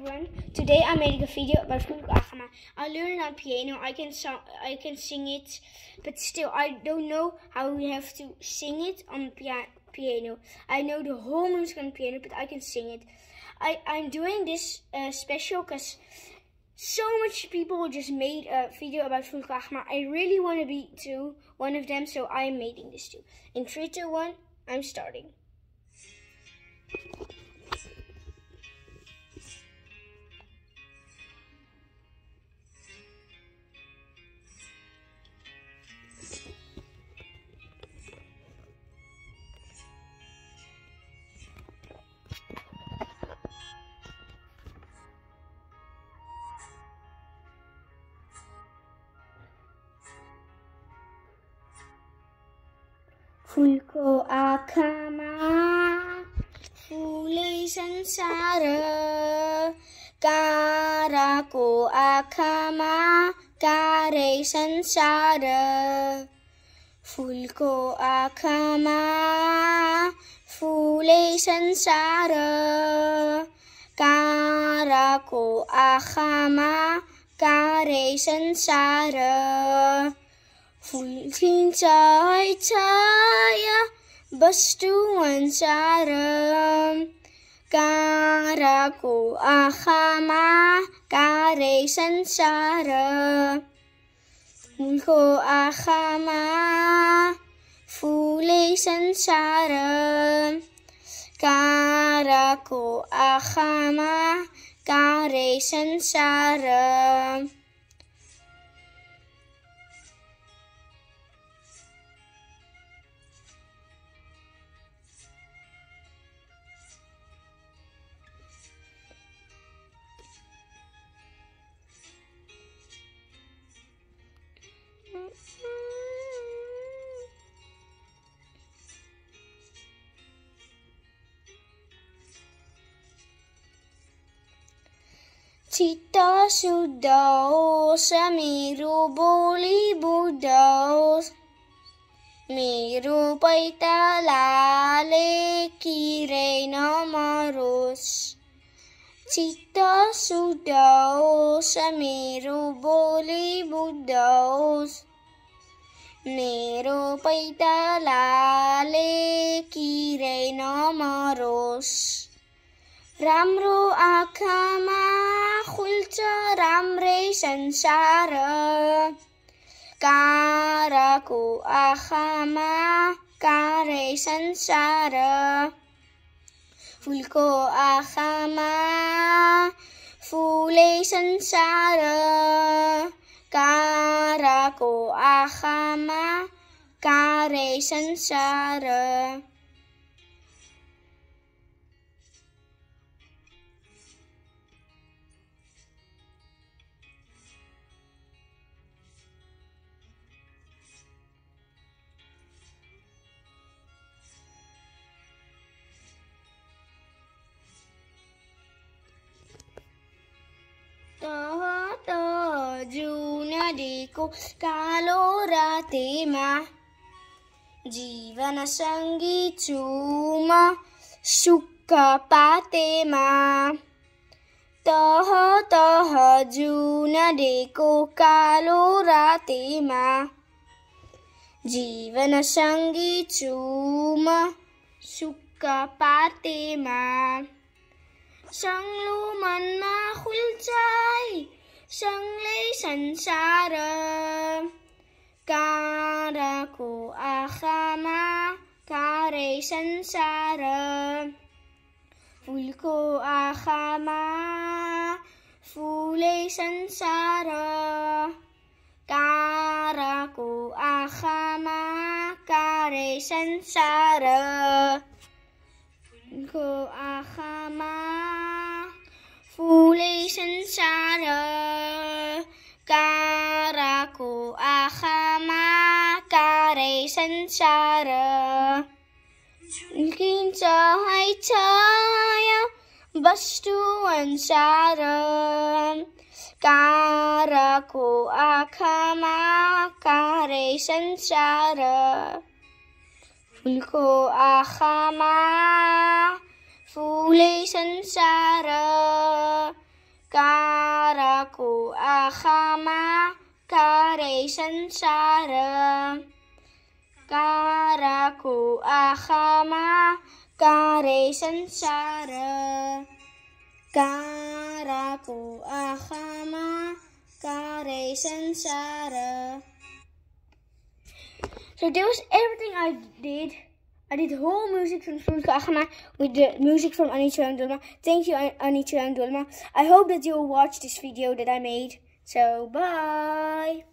everyone. Today I'm making a video about Fulk Achama. I learned on piano. I can I can sing it, but still I don't know how we have to sing it on pia- piano. I know the whole music on piano, but I can sing it. I I'm doing this uh, special because so much people just made a video about Fulk Achama. I really want to be too one of them, so I'm making this too. In three, two, one, I'm starting. फुलको आँखामा फुलै संसार। काराको आँखामा कारै संसार। फुलको आँखामा फुलै संसार। काराको आँखामा कारै संसार। Hulkintai chaya bastuan charam Karako ahama kare sansara Hulko ahama fule sansara Karako ahama kare sansara संसार चित्त शुद्ध होस् मेरो बोली बुद्ध मेरो पैतालाले किरै नमरोस् चित्त शुद्ध होस् मेरो बोली बुद्ध होस् मेरो पैतालाले किरै नमरोस् राम्रो आँखामा खुल्छ राम्रै संसार। काराको आँखामा कारै संसार। फुलको आँखामा फुलै संसार। काराको आँखामा कारै संसार। दिएको कालो रातेमा जीवन सङ्गी चुम सुक्ख पातेमा। तह तह जुन दिएको कालो रातेमा जीवन सङ्गी चुम सुक्ख पातेमा। सङ्लो मनमा खुल्छाइ सङ्गलै Lees en zare, kara ko aham, karee en zare, vul ko aham, vulee en zare, kara ko aham, karee en ko en. संसार। झुल्किन्छ है छाया वस्तु अनुसार। काराको आँखामा कारै संसार। फुलको आँखामा फुलै संसार। Karaku Akama Kare Karaku Akama Kare Sansara Karaku Akama Kare Sansara So this was everything I did. I did whole music from Fruit Achama with the music from Anitra and Dulma. Thank you, Anitra and Dulma. I hope that you'll watch this video that I made. So, bye!